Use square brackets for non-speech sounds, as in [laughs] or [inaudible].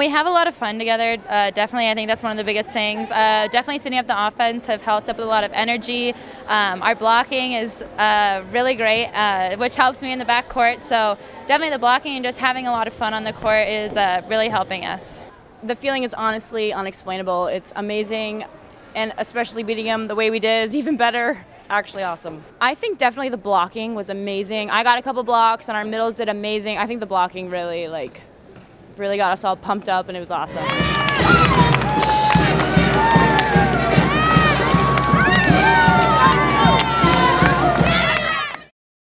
we have a lot of fun together. Uh, definitely, I think that's one of the biggest things. Uh, definitely, spinning up the offense have helped up with a lot of energy. Um, our blocking is uh, really great, uh, which helps me in the back court. So definitely, the blocking and just having a lot of fun on the court is uh, really helping us. The feeling is honestly unexplainable. It's amazing, and especially beating them the way we did is [laughs] even better. It's actually awesome. I think definitely the blocking was amazing. I got a couple blocks, and our middles did amazing. I think the blocking really like really got us all pumped up and it was awesome.